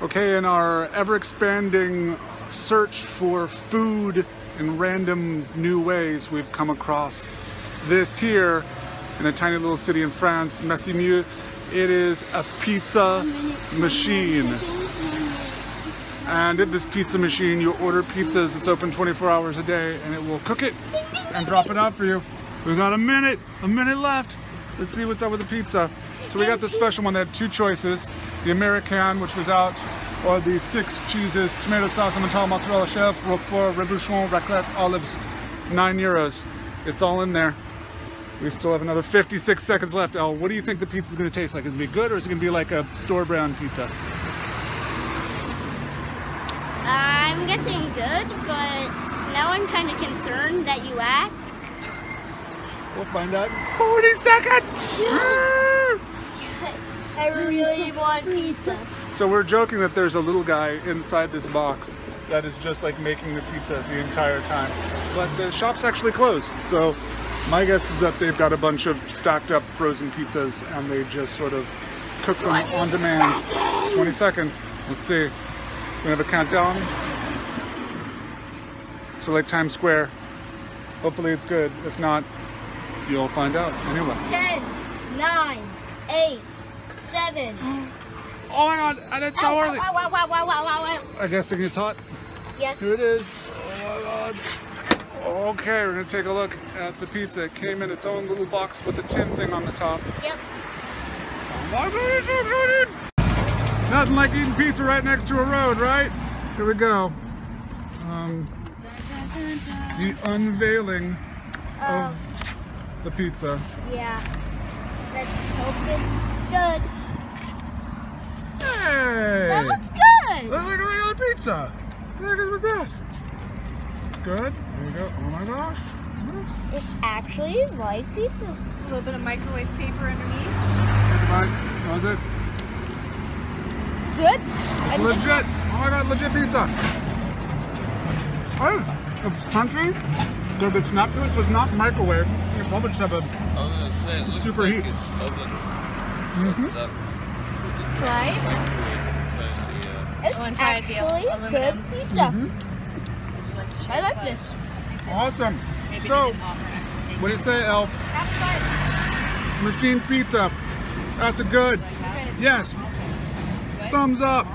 Okay, in our ever-expanding search for food in random new ways, we've come across this here in a tiny little city in France, Meximieux. It is a pizza machine. And at this pizza machine, you order pizzas. It's open 24 hours a day, and it will cook it and drop it out for you. We've got a minute, a minute left. Let's see what's up with the pizza. So we got the special one that had two choices. The American, which was out, or the six cheeses, tomato sauce, Emmental, mozzarella chèvre, Roquefort, Reblochon, raclette, olives, nine euros. It's all in there. We still have another 56 seconds left. Al, what do you think the pizza is going to taste like? Is it going to be good or is it going to be like a store brand pizza? I'm guessing good, but now I'm kind of concerned that you asked. We'll find out. 40 seconds! I really want pizza. So we're joking that there's a little guy inside this box that is just like making the pizza the entire time. But the shop's actually closed. So my guess is that they've got a bunch of stacked up frozen pizzas and they just sort of cook them on demand. 20 seconds. Let's see. We have a countdown. So like Times Square. Hopefully it's good. If not, you'll find out anyway. 10, 9, 8, 7. Oh my god, and it's so early. Wow, wow, wow, wow, wow, wow, wow. I guess it gets hot. Yes. Here it is. Oh my god. Okay, we're gonna take a look at the pizza. It came in its own little box with the tin thing on the top. Yep. Oh my god, it's so good! Nothing like eating pizza right next to a road, right? Here we go. Um, the unveiling Um, of the pizza. yeah. Let's hope it's good. Hey! That looks good. Looks like a regular pizza. Look at that. Good. There you go. Oh my gosh. It actually is like pizza. Just a little bit of microwave paper underneath. Right. How's it? Good. It's legit. Oh my god, legit pizza. Oh, it's crunchy. There's a bit snap to it, so it's not microwave. You probably just have a I say, it Super like heat. it's. Mhm. That- is it Slice. microwave inside uh, It's Oh, actually aluminum. good pizza. Would like to share I a like this. Awesome. Maybe So, they didn't offer extra take. what do you say, Elf? Machine pizza. That's a good. Yes. Thumbs up.